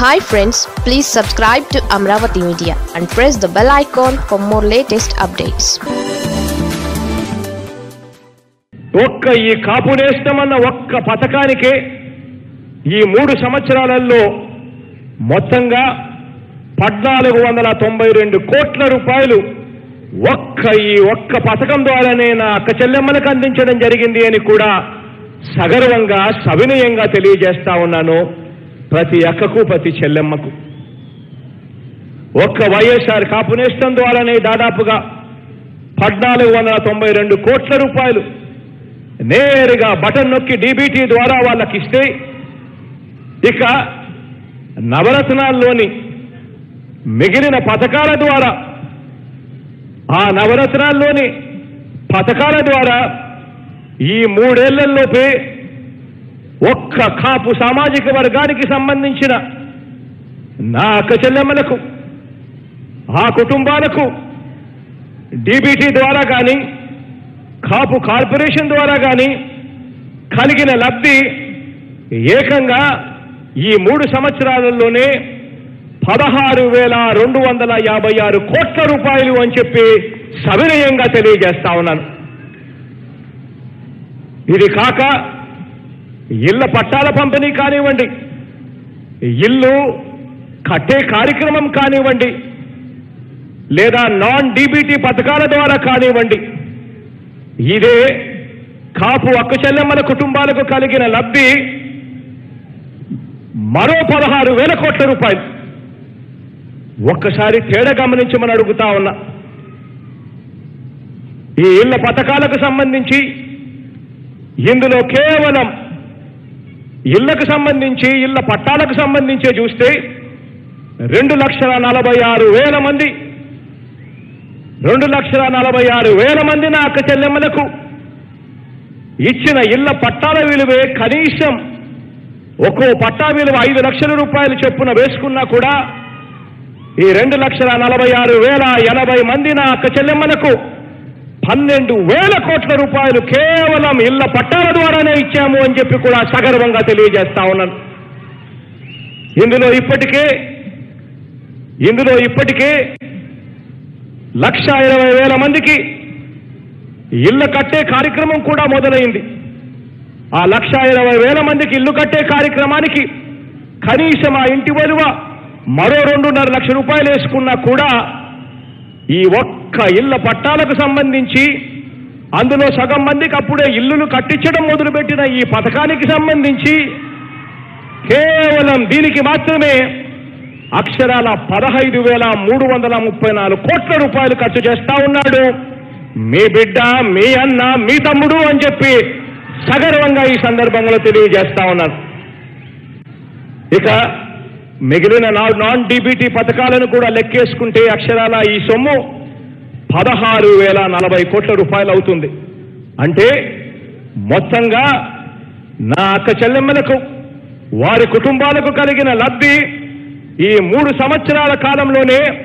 Hi friends please subscribe to Amaravati media and press the bell icon for more latest updates ఒక్క ఈ కాపు నేస్తమన్న ఒక్క పథకానికే ఈ మూడు సంవత్సరాలలో మొత్తంగా పద్నాలుగు వందల తొంభై రెండు కోట్ల రూపాయలు ఒక్క ఈ ఒక్క పథకం ద్వారానే నా అక్క చెల్లెమ్మలకు అందించడం జరిగింది అని కూడా సగర్వంగా సవినయంగా తెలియజేస్తా ఉన్నాను. ప్రతి అక్కకు ప్రతి చెల్లెమ్మకు. ఒక్క వైఎస్ఆర్ కాపునేస్తం ద్వారానే దాదాపుగా పద్నాలుగు వందల తొంభై రెండు కోట్ల రూపాయలు నేరుగా బటన్ నొక్కి డీబీటీ ద్వారా వాళ్ళకి ఇస్తే ఇక నవరత్నాల్లోని మిగిలిన పథకాల ద్వారా ఆ నవరత్నాల్లోని పథకాల ద్వారా ఈ మూడేళ్ళలోపే ఒక్క కాపు సామాజిక వర్గానికి సంబంధించిన నా అక్క చెల్లెమ్మలకు ఆ కుటుంబాలకు డీబీటీ ద్వారా కానీ కాపు కార్పొరేషన్ ద్వారా కానీ కలిగిన లబ్ధి ఏకంగా ఈ మూడు సంవత్సరాలలోనే పదహారు వేల రెండు వందల యాభై ఆరు కోట్ల రూపాయలు అని చెప్పి సవినయంగా తెలియజేస్తా ఉన్నాను. ఇది కాక ఇళ్ళ పట్టాల పంపిణీ కానివ్వండి. ఇల్లు కట్టే కార్యక్రమం కానివ్వండి. లేదా నాన్ డీబీటీ పథకాల ద్వారా కానివ్వండి. ఇదే కాపు అక్క చెల్లెమ్మల కుటుంబాలకు కలిగిన లబ్ధి మరో పదహారు వేల కోట్ల రూపాయలు. ఒక్కసారి తేడా గమనించమని అడుగుతా ఉన్నా. ఈ ఇళ్ళ పథకాలకు సంబంధించి ఇందులో కేవలం ఇళ్ళకు సంబంధించి ఇళ్ళ పట్టాలకు సంబంధించి చూస్తే రెండు లక్షల నలభై ఆరు వేల మంది. రెండు లక్షల నలభై ఆరు వేల మంది నా అక్క చెల్లెమ్మలకు. ఇచ్చిన ఇళ్ళ పట్టాల విలువే కనీసం ఒక్కో పట్టా విలువ ఐదు లక్షల రూపాయలు చొప్పున వేసుకున్నా కూడా ఈ రెండు లక్షల నలభై ఆరు వేల ఎనభై మంది నా అక్క చెల్లెమ్మలకు. పన్నెండు వేల కోట్ల రూపాయలు కేవలం ఇళ్ళ పట్టాల ద్వారానే ఇచ్చాము అని చెప్పి కూడా సగర్వంగా తెలియజేస్తా ఉన్నాను. ఇందులో ఇప్పటికే ఇందులో ఇప్పటికే లక్ష ఇరవై వేల మందికి ఇల్లు కట్టే కార్యక్రమం కూడా మొదలైంది. ఆ లక్ష ఇరవై వేల మందికి ఇల్లు కట్టే కార్యక్రమానికి కనీసం ఆ ఇంటి విలువ మరో రెండున్నర లక్ష రూపాయలు వేసుకున్నా కూడా ఈ ఒక్క ఇళ్ళ పట్టాలకు సంబంధించి అందులో సగం మందికి అప్పుడే ఇల్లులు కట్టించడం మొదలుపెట్టిన ఈ పథకానికి సంబంధించి కేవలం దీనికి మాత్రమే అక్షరాల పదహైదు వేల మూడు వందల ముప్పై నాలుగు కోట్ల రూపాయలు ఖర్చు చేస్తా ఉన్నాడు. మీ బిడ్డ మీ అన్న మీ తమ్ముడు అని చెప్పి సగర్వంగా ఈ సందర్భంలో తెలియజేస్తా ఉన్నారు ఇక మిగిలిన నా- నాన్ డీబీటీ పథకాలను కూడా లెక్కేసుకుంటే అక్షరాల ఈ సొమ్ము పదహారు వేల నలభై కోట్ల రూపాయలు అవుతుంది. అంటే మొత్తంగా నా అక్క చెల్లెమ్మలకు వారి కుటుంబాలకు కలిగిన లబ్ధి ఈ మూడు సంవత్సరాల కాలంలోనే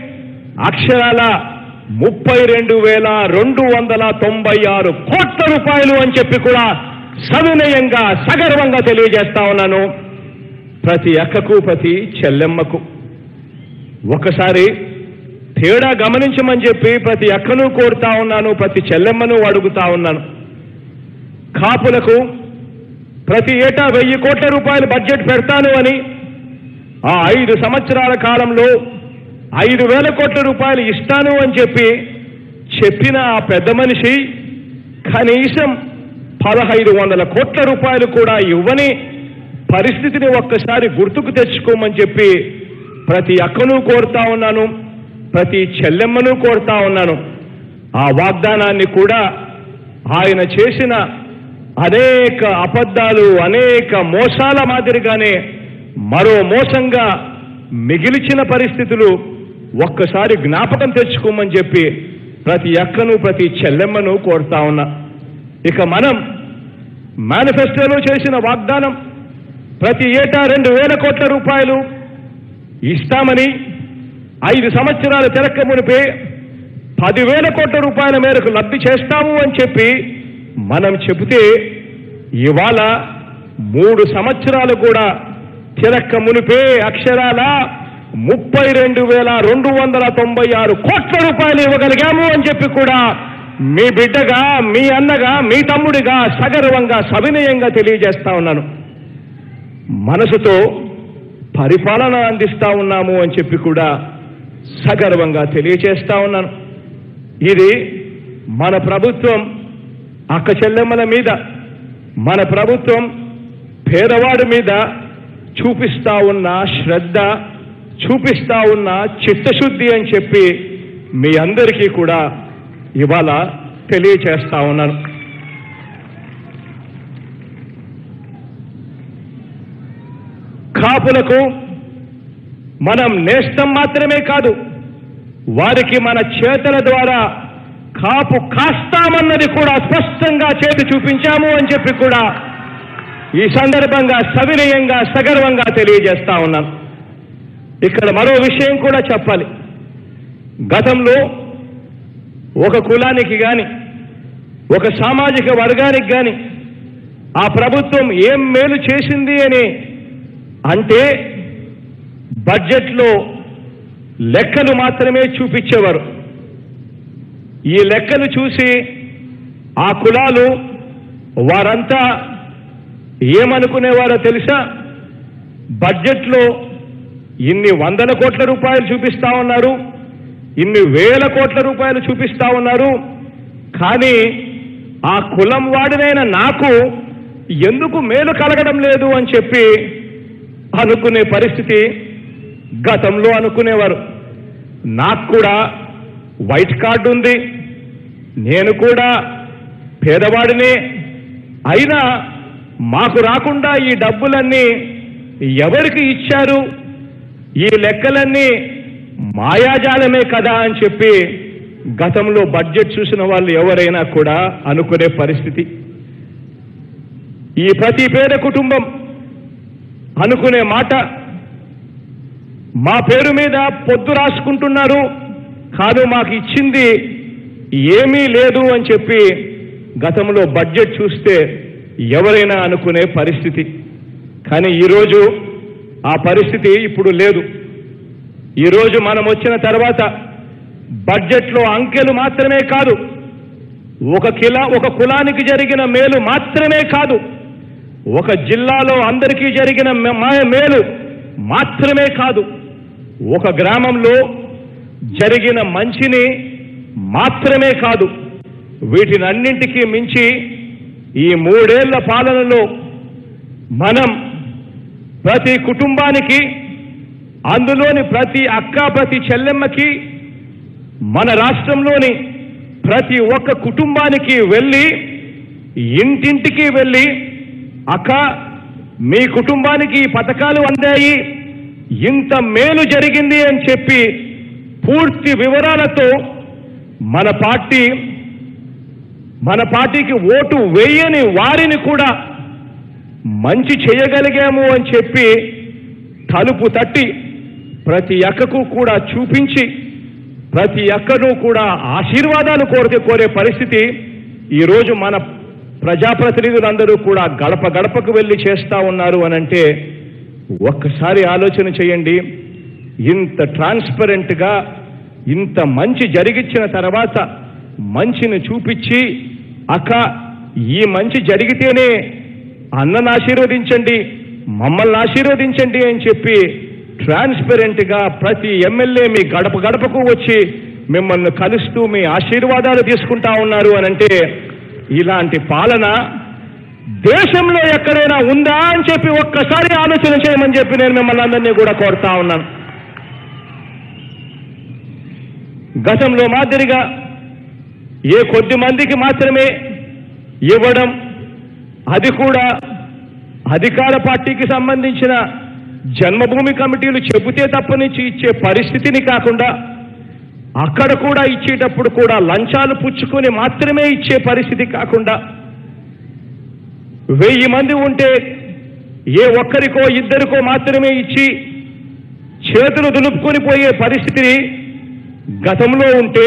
అక్షరాల ముప్పై రెండు వేల రెండు వందల తొంభై ఆరు కోట్ల రూపాయలు అని చెప్పి కూడా సవినయంగా సగర్వంగా తెలియజేస్తా ఉన్నాను. ప్రతి అక్కకు ప్రతి చెల్లెమ్మకు. ఒకసారి తేడా గమనించమని చెప్పి ప్రతి అక్కను కోరుతా ఉన్నాను ప్రతి చెల్లెమ్మను అడుగుతా ఉన్నాను. కాపులకు ప్రతి ఏటా వెయ్యి కోట్ల రూపాయలు బడ్జెట్ పెడతాను అని ఆ ఐదు సంవత్సరాల కాలంలో ఐదు వేల కోట్ల రూపాయలు ఇస్తాను అని చెప్పి చెప్పిన ఆ పెద్ద మనిషి కనీసం పదహైదు వందల కోట్ల రూపాయలు కూడా ఇవ్వని పరిస్థితిని ఒక్కసారి గుర్తుకు తెచ్చుకోమని చెప్పి ప్రతి అక్కను కోరుతా ఉన్నాను. ప్రతి చెల్లెమ్మను కోరుతా ఉన్నాను. ఆ వాగ్దానాన్ని కూడా ఆయన చేసిన అనేక అబద్ధాలు అనేక మోసాల మాదిరిగానే మరో మోసంగా మిగిలిచిన పరిస్థితులు ఒక్కసారి జ్ఞాపకం తెచ్చుకోమని చెప్పి ప్రతి అక్కను ప్రతి చెల్లెమ్మను కోరుతా ఉన్నా. ఇక మనం మేనిఫెస్టోలో చేసిన వాగ్దానం ప్రతి ఏటా రెండు వేల కోట్ల రూపాయలు ఇస్తామని ఐదు సంవత్సరాలు తిరక్క మునిపే పదివేల కోట్ల రూపాయల మేరకు లబ్ధి చేస్తాము అని చెప్పి మనం చెబితే ఇవాళ మూడు సంవత్సరాలు కూడా తిరక్క మునిపే అక్షరాల ముప్పై రెండు వేల రెండు వందల తొంభై ఆరు కోట్ల రూపాయలు ఇవ్వగలిగాము అని చెప్పి కూడా మీ బిడ్డగా మీ అన్నగా మీ తమ్ముడిగా సగర్వంగా సవినయంగా తెలియజేస్తా ఉన్నాను. మనసుతో పరిపాలన అందిస్తా ఉన్నాము అని చెప్పి కూడా సగర్వంగా తెలియచేస్తా ఉన్నాను. ఇది మన ప్రభుత్వం అక్క చెల్లెమ్మల మీద మన ప్రభుత్వం పేదవాడి మీద చూపిస్తా ఉన్న శ్రద్ధ చూపిస్తా ఉన్న చిత్తశుద్ధి అని చెప్పి మీ అందరికీ కూడా ఇవాళ తెలియచేస్తా ఉన్నాను. కాపులకు మనం నేస్తం మాత్రమే కాదు వారికి మన చేతల ద్వారా కాపు కాస్తామన్నది కూడా స్పష్టంగా చేతి చూపించాము అని చెప్పి కూడా ఈ సందర్భంగా సవినయంగా సగర్వంగా తెలియజేస్తా ఉన్నాను. ఇక్కడ మరో విషయం కూడా చెప్పాలి. గతంలో ఒక కులానికి కానీ ఒక సామాజిక వర్గానికి కానీ ఆ ప్రభుత్వం ఏం మేలు చేసింది అని అంటే బడ్జెట్లో లెక్కలు మాత్రమే చూపించేవారు. ఈ లెక్కలు చూసి ఆ కులాలు వారంతా ఏమనుకునేవారో తెలుసా? బడ్జెట్లో ఇన్ని వందల కోట్ల రూపాయలు చూపిస్తా ఉన్నారు ఇన్ని వేల కోట్ల రూపాయలు చూపిస్తా ఉన్నారు కానీ ఆ కులం వాడినైన నాకు ఎందుకు మేలు కలగడం లేదు అని చెప్పి అనుకునే పరిస్థితి గతంలో అనుకునేవారు. నాకు కూడా వైట్ కార్డు ఉంది. నేను కూడా పేదవాడిని. అయినా మాకు రాకుండా ఈ డబ్బులన్నీ ఎవరికి ఇచ్చారు? ఈ లెక్కలన్నీ మాయాజాలమే కదా అని చెప్పి గతంలో బడ్జెట్ చూసిన వాళ్ళు ఎవరైనా కూడా అనుకునే పరిస్థితి. ఈ ప్రతి పేద కుటుంబం అనుకునే మాట మా పేరు మీద పొద్దు రాసుకుంటున్నారు. కాదు మాకు ఇచ్చింది ఏమీ లేదు అని చెప్పి గతంలో బడ్జెట్ చూస్తే ఎవరైనా అనుకునే పరిస్థితి. కానీ ఈరోజు ఆ పరిస్థితి ఇప్పుడు లేదు. ఈరోజు మనం వచ్చిన తర్వాత బడ్జెట్లో అంకెలు మాత్రమే కాదు ఒక కిలా ఒక కులానికి జరిగిన మేలు మాత్రమే కాదు ఒక జిల్లాలో అందరికీ జరిగిన మేలు మాత్రమే కాదు. ఒక గ్రామంలో జరిగిన మంచిని మాత్రమే కాదు వీటినన్నింటికీ మించి ఈ మూడేళ్ళ పాలనలో మనం ప్రతి కుటుంబానికి అందులోని ప్రతి అక్క ప్రతి చెల్లెమ్మకి మన రాష్ట్రంలోని ప్రతి ఒక్క కుటుంబానికి వెళ్ళి ఇంటింటికి వెళ్ళి అక్క మీ కుటుంబానికి ఈ పథకాలు అందాయి ఇంత మేలు జరిగింది అని చెప్పి పూర్తి వివరాలతో మన పార్టీ మన పార్టీకి ఓటు వేయని వారిని కూడా మంచి చేయగలిగాము అని చెప్పి తలుపు తట్టి ప్రతి అక్కకు కూడా చూపించి ప్రతి అక్కను కూడా ఆశీర్వాదాలు కోరితే కోరే పరిస్థితి ఈరోజు మన ప్రజాప్రతినిధులందరూ కూడా గడప గడపకు వెళ్ళి చేస్తా ఉన్నారు అనంటే ఒక్కసారి ఆలోచన చేయండి. ఇంత ట్రాన్స్పరెంట్గా ఇంత మంచి జరిగిచ్చిన తర్వాత మంచిని చూపించి అక్క ఈ మంచి జరిగితేనే అన్నను ఆశీర్వదించండి మమ్మల్ని ఆశీర్వదించండి అని చెప్పి ట్రాన్స్పరెంట్గా ప్రతి ఎమ్మెల్యే మీ గడప గడపకు వచ్చి మిమ్మల్ని కలుస్తూ మీ ఆశీర్వాదాలు తీసుకుంటా ఉన్నారు అని అంటే ఇలాంటి పాలన దేశంలో ఎక్కడైనా ఉందా అని చెప్పి ఒక్కసారి ఆలోచన చేయమని చెప్పి నేను మిమ్మల్ని అందరినీ కూడా కోరుతా ఉన్నాను. గతంలో మాదిరిగా ఏ కొద్ది మందికి మాత్రమే ఇవ్వడం అది కూడా అధికార పార్టీకి సంబంధించిన జన్మభూమి కమిటీలు చెబితే తప్పనిచ్చి ఇచ్చే పరిస్థితిని కాకుండా అక్కడ కూడా ఇచ్చేటప్పుడు కూడా లంచాలు పుచ్చుకొని మాత్రమే ఇచ్చే పరిస్థితి కాకుండా వెయ్యి మంది ఉంటే ఏ ఒక్కరికో ఇద్దరికో మాత్రమే ఇచ్చి చేతులు దులుపుకొని పోయే పరిస్థితిని గతంలో ఉంటే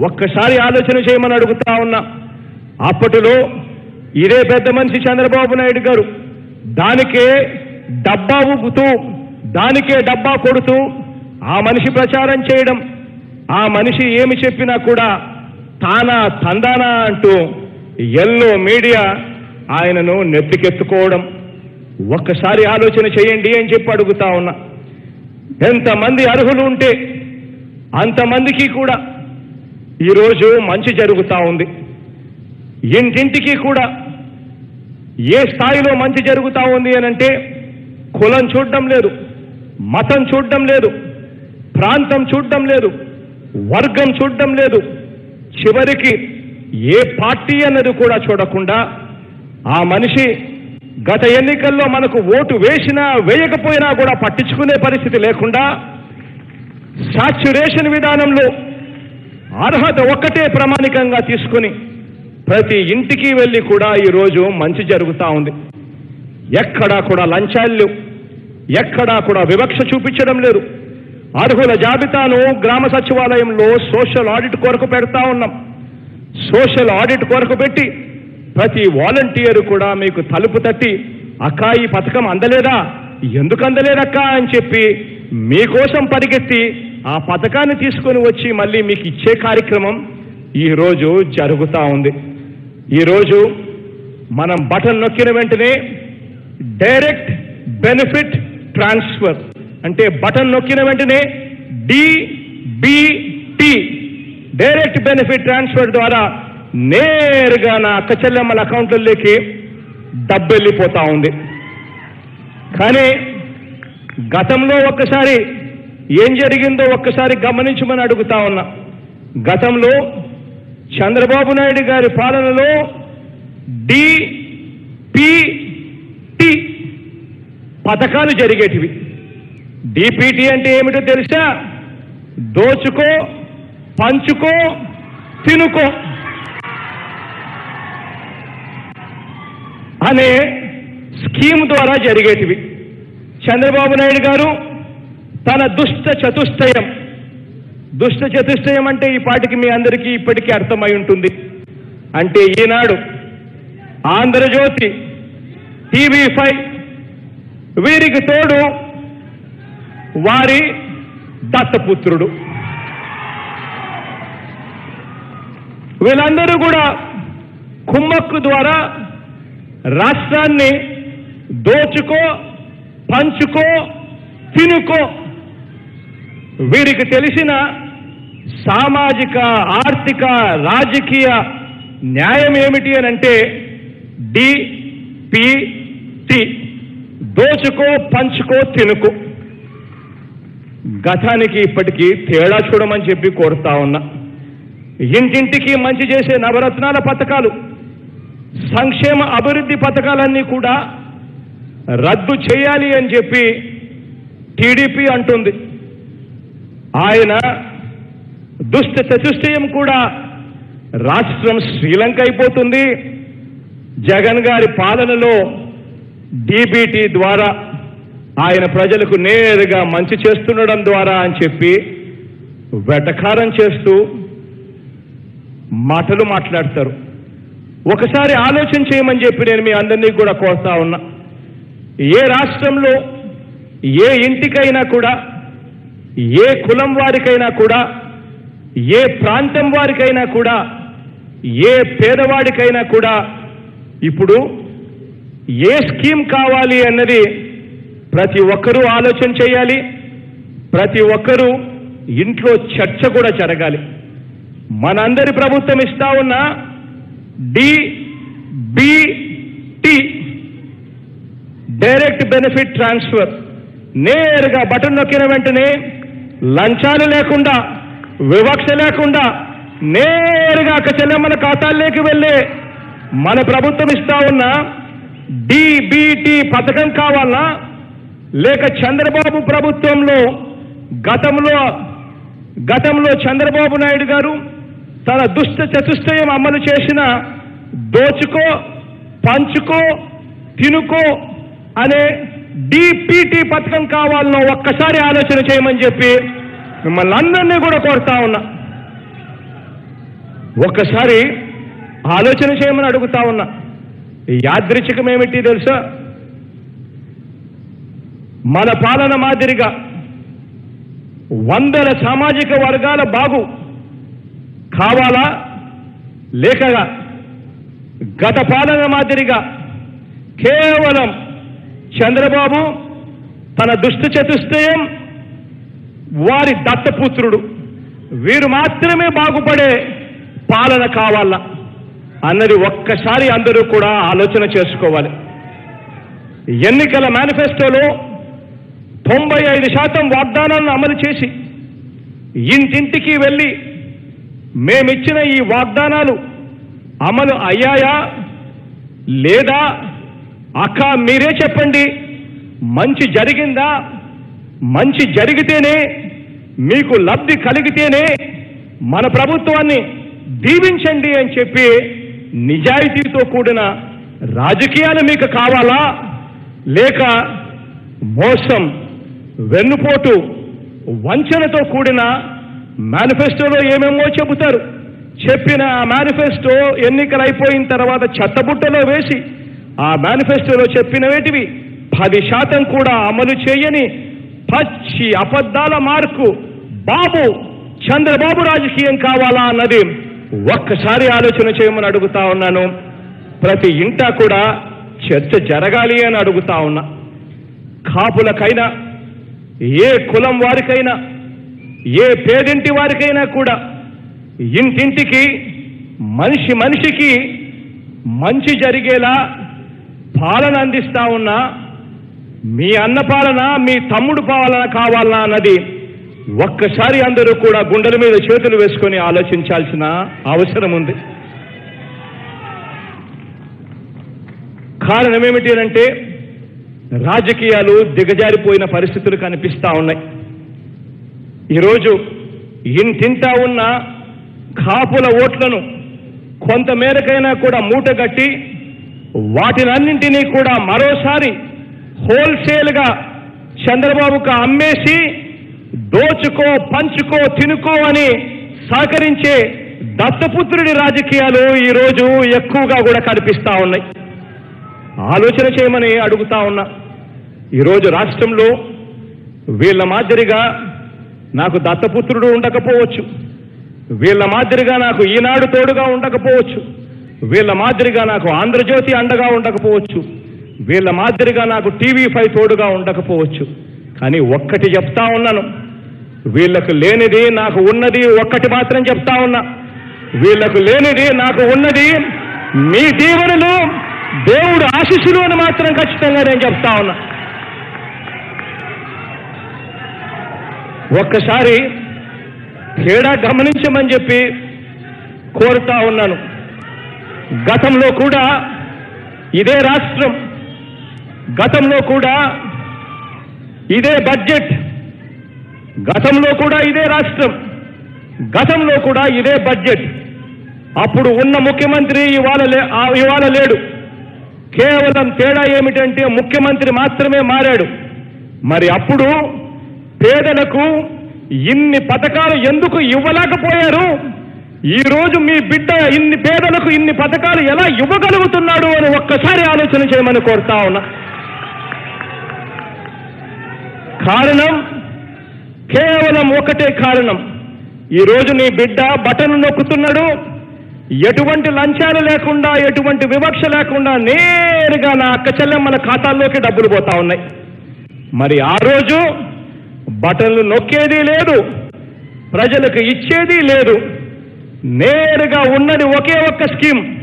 ఒక్కసారి ఆలోచన చేయమని అడుగుతా ఉన్నా. అప్పటిలో ఇదే పెద్ద మనిషి చంద్రబాబు నాయుడు గారు దానికే డబ్బా ఊపుతూ దానికే డబ్బా కొడుతూ ఆ మనిషి ప్రచారం చేయడం ఆ మనిషి ఏమి చెప్పినా కూడా తానా తందానా అంటూ ఎల్లో మీడియా ఆయనను నెత్తికెత్తుకోవడం. ఒక్కసారి ఆలోచన చేయండి అని చెప్పి అడుగుతా ఉన్నా. ఎంతమంది అర్హులు ఉంటే అంతమందికి కూడా ఈరోజు మంచి జరుగుతా ఉంది. ఇంటింటికి కూడా ఏ స్థాయిలో మంచి జరుగుతూ ఉంది అని అంటే కులం చూడడం లేదు మతం చూడడం లేదు ప్రాంతం చూడడం లేదు వర్గం చూడడం లేదు. చివరికి ఏ పార్టీ అన్నది కూడా చూడకుండా ఆ మనిషి గత ఎన్నికల్లో మనకు ఓటు వేసినా వేయకపోయినా కూడా పట్టించుకునే పరిస్థితి లేకుండా సాచ్యురేషన్ విధానంలో అర్హత ఒక్కటే ప్రామాణికంగా తీసుకుని ప్రతి ఇంటికి వెళ్ళి కూడా ఈరోజు మంచి జరుగుతూ ఉంది. ఎక్కడా కూడా లంచాలు లేవు. ఎక్కడా కూడా వివక్ష చూపించడం లేదు. అర్హుల జాబితాను గ్రామ సచివాలయంలో సోషల్ ఆడిట్ కొరకు పెడతా ఉన్నాం. సోషల్ ఆడిట్ కొరకు పెట్టి ప్రతి వాలంటీర్ కూడా మీకు తలుపు తట్టి అక్కా ఈ పథకం అందలేదా? ఎందుకు అందలేదక్క? అని చెప్పి మీకోసం పరిగెత్తి ఆ పథకాన్ని తీసుకొని వచ్చి మళ్ళీ మీకు ఇచ్చే కార్యక్రమం ఈరోజు జరుగుతూ ఉంది. ఈరోజు మనం బటన్ నొక్కిన వెంటనే డైరెక్ట్ బెనిఫిట్ ట్రాన్స్ఫర్ అంటే బటన్ నొక్కిన వెంటనే డిబిటి డైరెక్ట్ బెనిఫిట్ ట్రాన్స్ఫర్ ద్వారా నేరుగా నా అక్క చెల్లెమ్మల అకౌంట్లలోకి డబ్బు వెళ్ళిపోతా ఉంది. కానీ గతంలో ఒక్కసారి ఏం జరిగిందో ఒక్కసారి గమనించమని అడుగుతా ఉన్నా. గతంలో చంద్రబాబు నాయుడు గారి పాలనలో డిపిటి పథకాలు జరిగేటివి. డిపిటి అంటే ఏమిటో తెలుసా? దోచుకో పంచుకో తినుకో. అనే స్కీమ్ ద్వారా జరిగేటివి. చంద్రబాబు నాయుడు గారు తన దుష్ట చతుష్టయం దుష్ట చతుష్టయం అంటే ఈ పాటికి మీ అందరికీ ఇప్పటికీ అర్థమై ఉంటుంది. అంటే ఈనాడు ఆంధ్రజ్యోతి టీవీ ఫైవ్ వీరికి తోడు వారి దత్తపుత్రుడు. వీళ్ళందరూ కూడా కుమ్మక్కు ద్వారా రాష్ట్రాన్ని దోచుకో పంచుకో తినుకో. వీరికి తెలిసిన సామాజిక ఆర్థిక రాజకీయ న్యాయం ఏమిటి అని అంటే డిపిటి దోచుకో పంచుకో తినుకో. గతానికి ఇప్పటికీ తేడా చూడమని చెప్పి కోరుతా ఉన్నా. ఇంటింటికి మంచి చేసే నవరత్నాల పథకాలు సంక్షేమ అభివృద్ధి పథకాలన్నీ కూడా రద్దు చేయాలి అని చెప్పి టీడీపీ అంటుంది. ఆయన దుష్ట చతుష్టయం కూడా రాష్ట్రం శ్రీలంక అయిపోతుంది. జగన్ గారి పాలనలో డీబీటీ ద్వారా ఆయన ప్రజలకు నేరుగా మంచి చేస్తుండడం ద్వారా అని చెప్పి వెటకారం చేస్తూ మాటలు మాట్లాడతారు. ఒకసారి ఆలోచన చేయమని చెప్పి నేను మీ అందరినీ కూడా కోరుతా ఉన్నా. ఏ రాష్ట్రంలో ఏ ఇంటికైనా కూడా ఏ కులం వారికైనా కూడా ఏ ప్రాంతం వారికైనా కూడా ఏ పేదవాడికైనా కూడా ఇప్పుడు ఏ స్కీమ్ కావాలి అన్నది ప్రతి ఒక్కరూ ఆలోచన చేయాలి. ప్రతి ఒక్కరూ ఇంట్లో చర్చ కూడా జరగాలి. మనందరి ప్రభుత్వం ఇస్తా ఉన్నా డిబిటి డైరెక్ట్ బెనిఫిట్ ట్రాన్స్ఫర్ నేరుగా బటన్ నొక్కిన వెంటనే లంచాలు లేకుండా వివక్ష లేకుండా నేరుగా ఒక చెల్లెమ్మల ఖాతాల్లోకి వెళ్ళే మన ప్రభుత్వం ఇస్తా ఉన్న డిబిటి పథకం కావాలా? లేక చంద్రబాబు ప్రభుత్వంలో గతంలో గతంలో చంద్రబాబు నాయుడు గారు తన దుష్ట చతుష్టయం అమలు చేసిన దోచుకో పంచుకో తినుకో అనే డిపిటి పథకం కావాలనో ఒక్కసారి ఆలోచన చేయమని చెప్పి మిమ్మల్ని అందరినీ కూడా కోరుతా ఉన్నా. ఒక్కసారి ఆలోచన చేయమని అడుగుతా ఉన్నా. యాదృచ్ఛికం ఏమిటి తెలుసా? మన పాలన మాదిరిగా వందల సామాజిక వర్గాల బాగు కావాలా? లేక గత పాలన మాదిరిగా కేవలం చంద్రబాబు తన దుష్ట చతుష్టయం వారి దత్తపుత్రుడు. వీరు మాత్రమే బాగుపడే పాలన కావాలా? అన్నది ఒక్కసారి అందరూ కూడా ఆలోచన చేసుకోవాలి. ఎన్నికల మేనిఫెస్టోలో తొంభై ఐదు శాతం వాగ్దానాలను అమలు చేసి ఇంటింటికి వెళ్ళి మేమిచ్చిన ఈ వాగ్దానాలు అమలు అయ్యాయా లేదా? అక్క మీరే చెప్పండి. మంచి జరిగిందా? మంచి జరిగితేనే మీకు లబ్ధి కలిగితేనే మన ప్రభుత్వాన్ని దీవించండి అని చెప్పి నిజాయితీతో కూడిన రాజకీయాలు మీకు కావాలా? లేక మోసం వెన్నుపోటు వంచనతో కూడిన మేనిఫెస్టోలో ఏమేమో చెబుతారు. చెప్పిన ఆ మేనిఫెస్టో ఎన్నికలు అయిపోయిన తర్వాత చెత్తబుట్టలో వేసి ఆ మేనిఫెస్టోలో చెప్పినవేటివి పది శాతం కూడా అమలు చేయని పచ్చి అబద్ధాల మార్కు బాబు చంద్రబాబు రాజకీయం కావాలా అన్నది ఒక్కసారి ఆలోచన చేయమని అడుగుతా ఉన్నాను. ప్రతి ఇంటా కూడా చర్చ జరగాలి అని అడుగుతా ఉన్నా. కాపులకైనా ఏ కులం వారికైనా ఏ పేదింటి వారికైనా కూడా ఇంటింటికి మనిషి మనిషికి మంచి జరిగేలా పాలన అందిస్తా ఉన్నా మీ అన్న పాలన మీ తమ్ముడు పాలన కావాలనా అన్నది ఒక్కసారి అందరూ కూడా గుండెల మీద చేతులు వేసుకొని ఆలోచించాల్సిన అవసరం ఉంది. కారణం ఏమిటి అంటే రాజకీయాలు దిగజారిపోయిన పరిస్థితులు కనిపిస్తా ఉన్నాయి. ఈరోజు ఇంటింటా ఉన్న కాపుల ఓట్లను కొంతమేరకైనా కూడా మూటగట్టి వాటినన్నింటినీ కూడా మరోసారి హోల్సేల్గా చంద్రబాబుకు అమ్మేసి దోచుకో పంచుకో తినుకో అని సహకరించే దత్తపుత్రుడి రాజకీయాలు ఈరోజు ఎక్కువగా కూడా కనిపిస్తూ ఉన్నాయి. ఆలోచన చేయమని అడుగుతా ఉన్నా. ఈరోజు రాష్ట్రంలో వీళ్ళ మాదిరిగా నాకు దత్తపుత్రుడు ఉండకపోవచ్చు. వీళ్ళ మాదిరిగా నాకు ఈనాడు తోడుగా ఉండకపోవచ్చు. వీళ్ళ మాదిరిగా నాకు ఆంధ్రజ్యోతి అండగా ఉండకపోవచ్చు. వీళ్ళ మాదిరిగా నాకు టీవీ ఫైవ్ తోడుగా ఉండకపోవచ్చు. కానీ ఒక్కటి చెప్తా ఉన్నాను. వీళ్ళకు లేనిది నాకు ఉన్నది ఒక్కటి మాత్రం చెప్తా ఉన్నా. వీళ్ళకు లేనిది నాకు ఉన్నది మీ దీవెనలు దేవుడు ఆశీస్సులు అని మాత్రం ఖచ్చితంగా నేను చెప్తా ఉన్నా. ఒక్కసారి తేడా గమనించమని చెప్పి కోరుతా ఉన్నాను. గతంలో కూడా ఇదే రాష్ట్రం గతంలో కూడా ఇదే బడ్జెట్ గతంలో కూడా ఇదే రాష్ట్రం గతంలో కూడా ఇదే బడ్జెట్. అప్పుడు ఉన్న ముఖ్యమంత్రి ఇవాళ లే- ఇవాళ లేడు. కేవలం తేడా ఏమిటంటే ముఖ్యమంత్రి మాత్రమే మారాడు. మరి అప్పుడు పేదలకు ఇన్ని పథకాలు ఎందుకు ఇవ్వలేకపోయారు? ఈ రోజు మీ బిడ్డ ఇన్ని పేదలకు ఇన్ని పథకాలు ఎలా ఇవ్వగలుగుతున్నాడు అని ఒక్కసారి ఆలోచన చేయమని కోరుతా ఉన్నా. కారణం కేవలం ఒకటే కారణం. ఈ రోజు నీ బిడ్డ బటన్ నొక్కుతున్నాడు. ఎటువంటి లంచాలు లేకుండా ఎటువంటి వివక్ష లేకుండా నేరుగా నా అక్క చెల్లెమ్మల ఖాతాల్లోకి డబ్బులు పోతా ఉన్నాయి. మరి ఆ రోజు బటన్లు నొక్కేది లేదు ప్రజలకు ఇచ్చేది లేదు. నేరుగా ఉన్నది ఒకే ఒక్క స్కీమ్.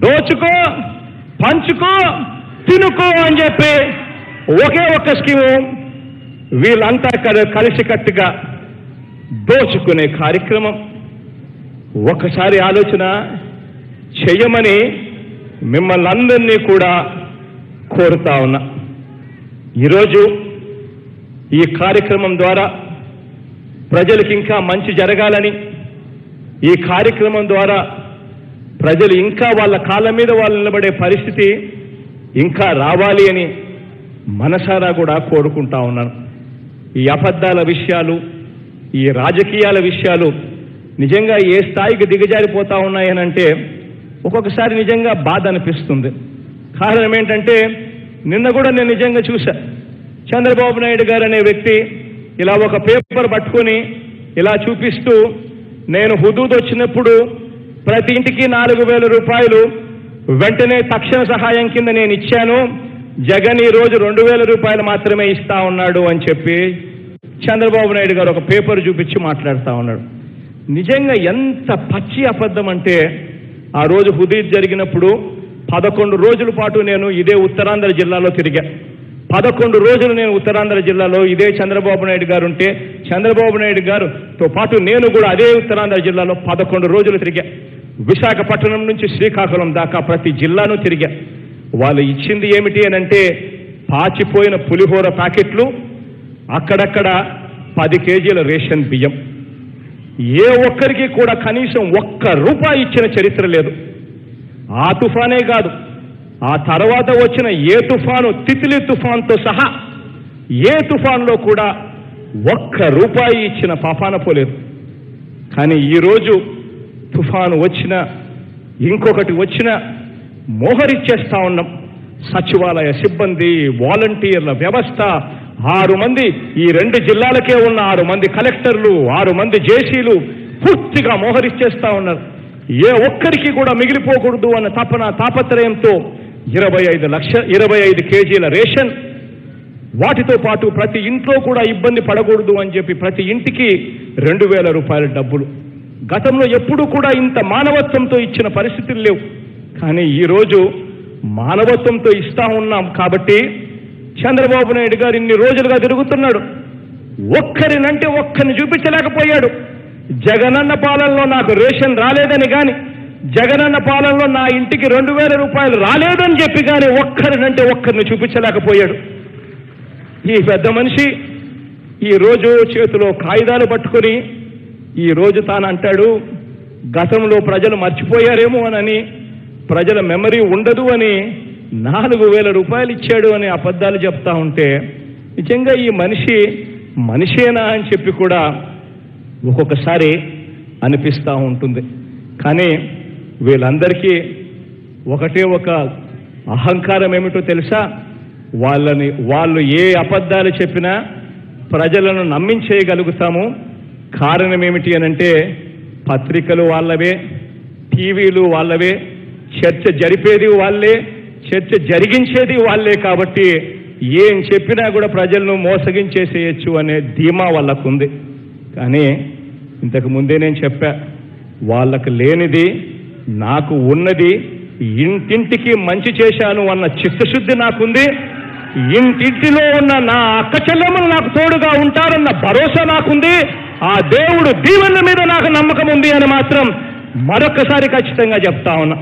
దోచుకో పంచుకో తినుకో అని చెప్పి ఒకే ఒక్క స్కీము. వీళ్ళంతా కలిసికట్టుగా దోచుకునే కార్యక్రమం. ఒకసారి ఆలోచన చేయమని మిమ్మల్ని అందరినీ కూడా కోరుతా ఉన్నా. ఈరోజు ఈ కార్యక్రమం ద్వారా ప్రజలకు ఇంకా మంచి జరగాలని ఈ కార్యక్రమం ద్వారా ప్రజలు ఇంకా వాళ్ళ కాళ్ళ మీద వాళ్ళు నిలబడే పరిస్థితి ఇంకా రావాలి అని మనసారా కూడా కోరుకుంటా ఉన్నాను. ఈ అబద్ధాల విషయాలు ఈ రాజకీయాల విషయాలు నిజంగా ఏ స్థాయికి దిగజారిపోతా ఉన్నాయనంటే ఒక్కొక్కసారి నిజంగా బాధ అనిపిస్తుంది. కారణం ఏంటంటే నిన్న కూడా నేను నిజంగా చూశాను చంద్రబాబు నాయుడు గారు అనే వ్యక్తి ఇలా ఒక పేపర్ పట్టుకొని ఇలా చూపిస్తూ నేను హుదూద్ వచ్చినప్పుడు ప్రతి ఇంటికి నాలుగు వేల రూపాయలు వెంటనే తక్షణ సహాయం కింద నేను ఇచ్చాను. జగన్ ఈ రోజు రెండు వేల రూపాయలు మాత్రమే ఇస్తా ఉన్నాడు అని చెప్పి చంద్రబాబు నాయుడు గారు ఒక పేపర్ చూపించి మాట్లాడుతూ ఉన్నాడు. నిజంగా ఎంత పచ్చి అబద్ధం అంటే ఆ రోజు హుదీద్ జరిగినప్పుడు పదకొండు రోజుల పాటు నేను ఇదే ఉత్తరాంధ్ర జిల్లాలో తిరిగా. పదకొండు రోజులు నేను ఉత్తరాంధ్ర జిల్లాలో ఇదే చంద్రబాబు నాయుడు గారు ఉంటే చంద్రబాబు నాయుడు గారుతో పాటు నేను కూడా అదే ఉత్తరాంధ్ర జిల్లాలో పదకొండు రోజులు తిరిగా. విశాఖపట్నం నుంచి శ్రీకాకుళం దాకా ప్రతి జిల్లాను తిరిగా. వాళ్ళు ఇచ్చింది ఏమిటి అని అంటే పాచిపోయిన పులిహోర ప్యాకెట్లు అక్కడక్కడ పది కేజీల రేషన్ బియ్యం. ఏ ఒక్కరికి కూడా కనీసం ఒక్క రూపాయి ఇచ్చిన చరిత్ర లేదు. ఆ తుఫానే కాదు. ఆ తర్వాత వచ్చిన ఏ తుఫాను తితిలి తుఫాన్తో సహా ఏ తుఫాన్లో కూడా ఒక్క రూపాయి ఇచ్చిన పాపాన పోలేదు. కానీ ఈరోజు తుఫాను వచ్చిన ఇంకొకటి వచ్చిన మోహరిచ్చేస్తా ఉన్నాం. సచివాలయ సిబ్బంది వాలంటీర్ల వ్యవస్థ ఆరు మంది ఈ రెండు జిల్లాలకే ఉన్న ఆరు మంది కలెక్టర్లు ఆరు మంది జేసీలు పూర్తిగా మోహరిచ్చేస్తా ఉన్నారు. ఏ ఒక్కరికి కూడా మిగిలిపోకూడదు అన్న తపన తాపత్రయంతో ఇరవై ఐదు లక్ష ఇరవై ఐదు కేజీల రేషన్. వాటితో పాటు ప్రతి ఇంట్లో కూడా ఇబ్బంది పడకూడదు అని చెప్పి ప్రతి ఇంటికి రెండు వేల రూపాయల డబ్బులు. గతంలో ఎప్పుడూ కూడా ఇంత మానవత్వంతో ఇచ్చిన పరిస్థితులు లేవు. కానీ ఈరోజు మానవత్వంతో ఇస్తా ఉన్నాం కాబట్టి చంద్రబాబు నాయుడు గారు ఇన్ని రోజులుగా తిరుగుతున్నాడు. ఒక్కరినంటే ఒక్కరిని చూపించలేకపోయాడు. జగనన్న పాలనలో నాకు రేషన్ రాలేదని కానీ జగనన్న పాలనలో నా ఇంటికి రెండు వేల రూపాయలు రాలేదని చెప్పి కానీ ఒక్కరినంటే ఒక్కరిని చూపించలేకపోయాడు. ఈ పెద్ద మనిషి ఈ రోజు చేతిలో కాగితాలు పట్టుకొని ఈ రోజు తాను అంటాడు గతంలో ప్రజలు మర్చిపోయారేమో అని ప్రజల మెమరీ ఉండదు అని నాలుగు వేల రూపాయలు ఇచ్చాడు అని అబద్ధాలు చెప్తా ఉంటే నిజంగా ఈ మనిషి మనిషేనా అని చెప్పి కూడా ఒక్కొక్కసారి అనిపిస్తూ ఉంటుంది. కానీ వీళ్ళందరికీ ఒకటే ఒక అహంకారం ఏమిటో తెలుసా? వాళ్ళని వాళ్ళు ఏ అబద్ధాలు చెప్పినా ప్రజలను నమ్మించేయగలుగుతాము. కారణం ఏమిటి అనంటే పత్రికలు వాళ్ళవే టీవీలు వాళ్ళవే చర్చ జరిపేది వాళ్ళే చర్చ జరిగించేది వాళ్ళే కాబట్టి ఏం చెప్పినా కూడా ప్రజలను మోసగించేసేయచ్చు అనే ధీమా వాళ్ళకుంది. కానీ ఇంతకు ముందే నేను చెప్పా వాళ్ళకు లేనిది నాకు ఉన్నది ఇంటింటికి మంచి చేశాను అన్న చిత్తశుద్ధి నాకుంది. ఇంటింటిలో ఉన్న నా అక్క చెల్లెమ్మలు నాకు తోడుగా ఉంటారన్న భరోసా నాకుంది. ఆ దేవుడు దీవెన మీద నాకు నమ్మకం ఉంది అని మాత్రం మరొకసారి ఖచ్చితంగా చెప్తా ఉన్నా.